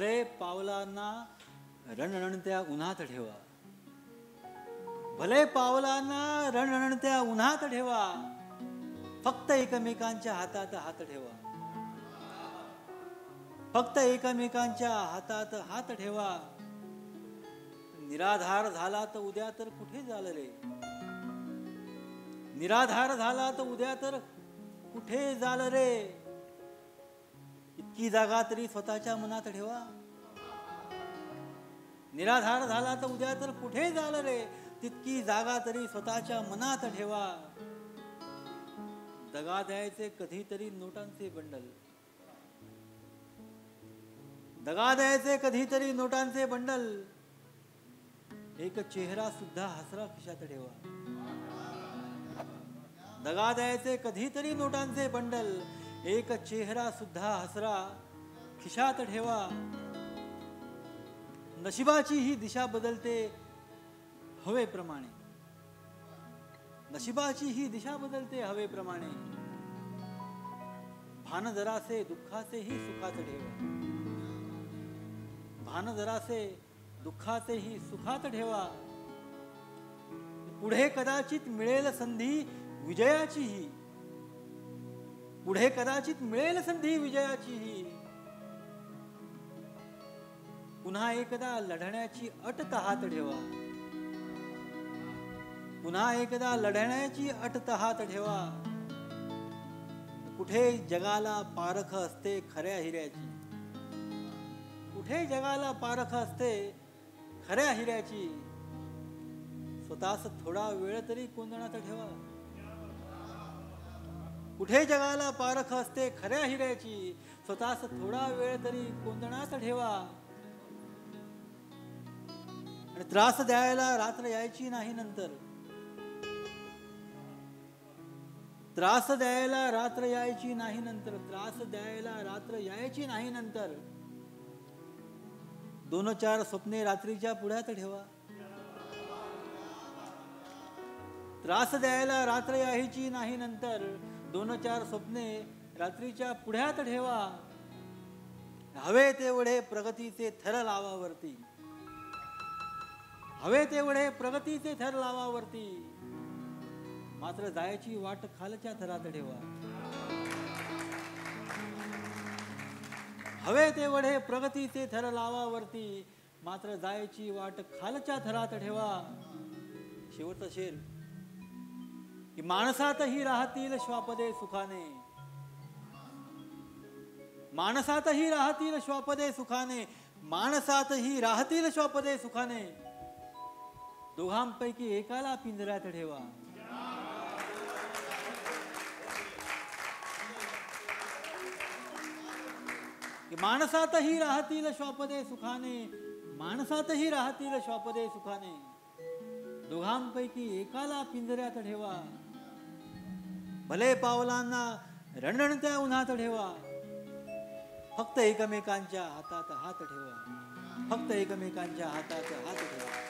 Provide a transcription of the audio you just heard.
भले पावलांना रणरणत्या उन्हात ठेवा. भले पावलांना रणरणत्या उन्हात ठेवा फक्त एकमेकांच्या हातात हात ठेवा. फक्त एकमेकांच्या हातात हात ठेवा. निराधार झाला तर उद्या तर कुठे झालं रे? निराधार झाला तर उद्या तर कुठे झालं रे? इतकी जागा तरी स्वतःच्या मनात ठेवा. निराधार झाला तर उद्या तर कुठे झालं रे? तितकी जागा तरी स्वतःच्या मनात ठेवा. दगा द्यायचे कधीतरी नोटांचे बंडल. दगा द्यायचे कधीतरी नोटांचे बंडल. एक चेहरा सुद्धा हसरा खिशात ठेवा. दगा द्यायचे कधीतरी नोटांचे बंडल. एक चेहरा सुद्धा हसरा खिशात ठेवा. नशिबाची ही दिशा बदलते हवेप्रमाणे. नशिबाची ही दिशा बदलते हवेप्रमाणे. भान जरासे दुःखाचेही सुखात ठेवा. भान जरासे दुःखाचेही सुखात ठेवा. पुढे कदाचित मिळेल संधी विजयाचीही. पुढे कदाचित मिळेल संधी विजयाचीही. पुन्हा एकदा लढण्याची अट तहात ठेवा. पुन्हा एकदा लढण्याची अट तहात ठेवा. कुठे जगाला पारख असते खऱ्या हिऱ्याची? कुठे जगाला पारख असते खऱ्या हिऱ्याची? स्वतःच थोडा वेळ तरी कोंदणात ठेवा. कुठे जगाला पारख असते खऱ्या हिऱ्याची? स्वतःच थोडा वेळ तरी कोंदणात ठेवा. आणि त्रास द्यायला रात्र यायची नाही नंतर. त्रास द्यायला रात्र यायची नाही नंतर. त्रास द्यायला रात्र यायची नाही नंतर. दोन चार स्वप्ने रात्रीच्या पुढ्यात ठेवा. त्रास द्यायला रात्र यायची नाही नंतर दोन चार स्वप्ने रात्रीच्या पुढ्यात ठेवा. हवे तेवढे प्रगतीचे थर लावावरती. हवे तेवढे प्रगतीचे थर लावावरती. मात्र जायची वाट खालच्या थरात ठेवा. हवे तेवढे प्रगतीचे थर लावावरती. मात्र जायची वाट खालच्या थरात ठेवा. शेवटचा शेर. की माणसातही राहतील श्वापदे सुखाने. माणसातही राहतील श्वापदे सुखाने. माणसातही राहतील श्वापदे सुखाने. दोघांपैकी एकाला पिंजऱ्यात ठेवा. माणसातही राहतील श्वापदे सुखाने. माणसातही राहतील श्वापदे सुखाने. दोघांपैकी एकाला पिंजऱ्यात ठेवा. भले पावलांना रणरणत्या उन्हात ठेवा. फक्त एकमेकांच्या हातात हात ठेवा. फक्त एकमेकांच्या हातात हात ठेवा.